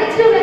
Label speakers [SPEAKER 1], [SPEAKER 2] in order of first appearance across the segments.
[SPEAKER 1] Thanks to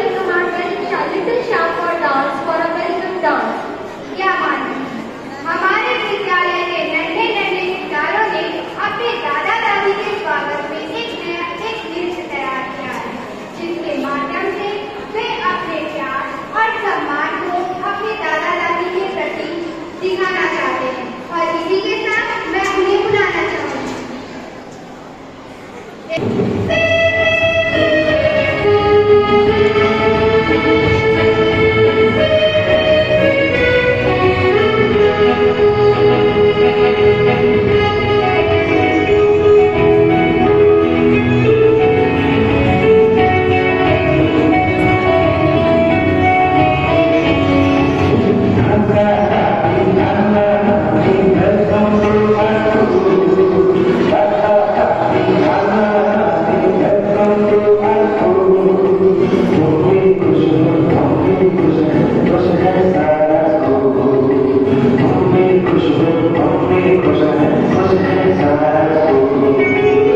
[SPEAKER 2] Santo.